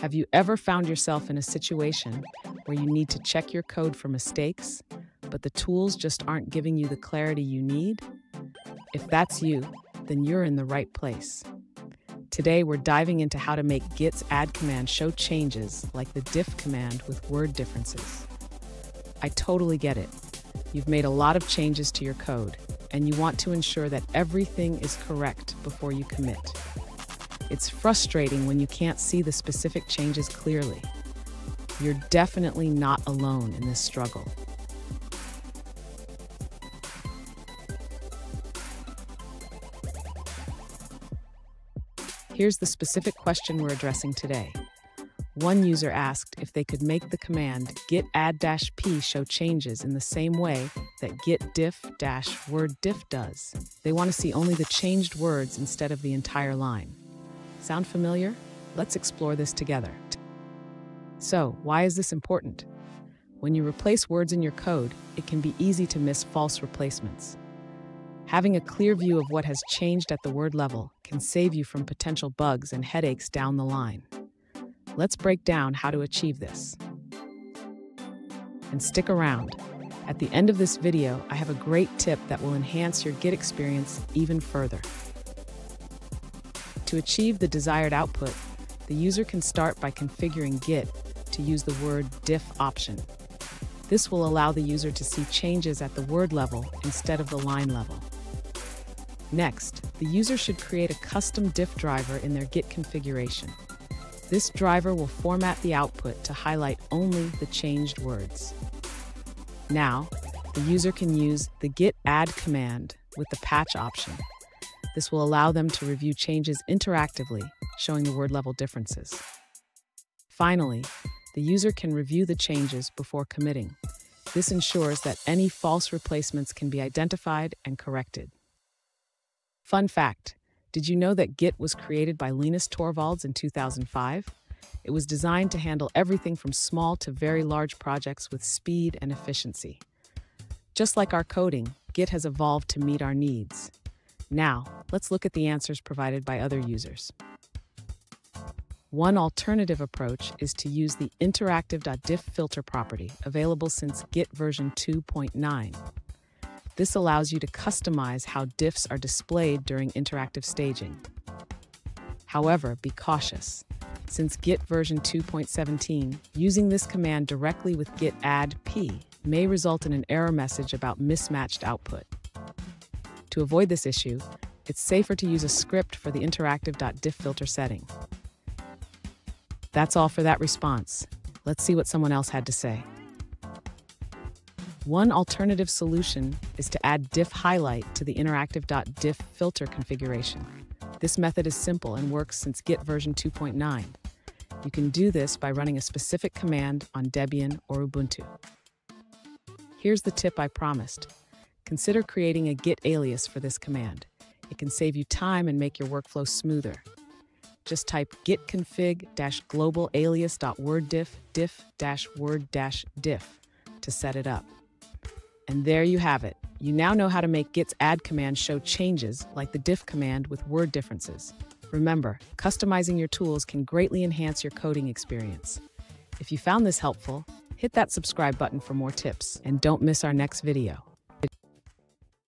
Have you ever found yourself in a situation where you need to check your code for mistakes, but the tools just aren't giving you the clarity you need? If that's you, then you're in the right place. Today, we're diving into how to make Git's add command show changes like the diff command with word differences. I totally get it. You've made a lot of changes to your code, and you want to ensure that everything is correct before you commit. It's frustrating when you can't see the specific changes clearly. You're definitely not alone in this struggle. Here's the specific question we're addressing today. One user asked if they could make the command git add-p show changes in the same way that git diff-word diff does. They want to see only the changed words instead of the entire line. Sound familiar? Let's explore this together. So, why is this important? When you replace words in your code, it can be easy to miss false replacements. Having a clear view of what has changed at the word level can save you from potential bugs and headaches down the line. Let's break down how to achieve this. And stick around. At the end of this video, I have a great tip that will enhance your Git experience even further. To achieve the desired output, the user can start by configuring Git to use the word diff option. This will allow the user to see changes at the word level instead of the line level. Next, the user should create a custom diff driver in their Git configuration. This driver will format the output to highlight only the changed words. Now, the user can use the git add command with the patch option this will allow them to review changes interactively, showing the word level differences. Finally, the user can review the changes before committing. This ensures that any false replacements can be identified and corrected. Fun fact Did you know that Git was created by Linus Torvalds in 2005? It was designed to handle everything from small to very large projects with speed and efficiency. Just like our coding, Git has evolved to meet our needs. Now, let's look at the answers provided by other users. One alternative approach is to use the interactive.diff filter property, available since Git version 2.9. This allows you to customize how diffs are displayed during interactive staging. However, be cautious. Since Git version 2.17, using this command directly with git add p may result in an error message about mismatched output. To avoid this issue, it's safer to use a script for the interactive.diff filter setting. That's all for that response. Let's see what someone else had to say. One alternative solution is to add diff highlight to the interactive.diff filter configuration. This method is simple and works since Git version 2.9. You can do this by running a specific command on Debian or Ubuntu. Here's the tip I promised consider creating a git alias for this command. It can save you time and make your workflow smoother. Just type git config global alias.worddiff diff word diff to set it up. And there you have it. You now know how to make Git's add command show changes like the diff command with word differences. Remember, customizing your tools can greatly enhance your coding experience. If you found this helpful, hit that subscribe button for more tips and don't miss our next video.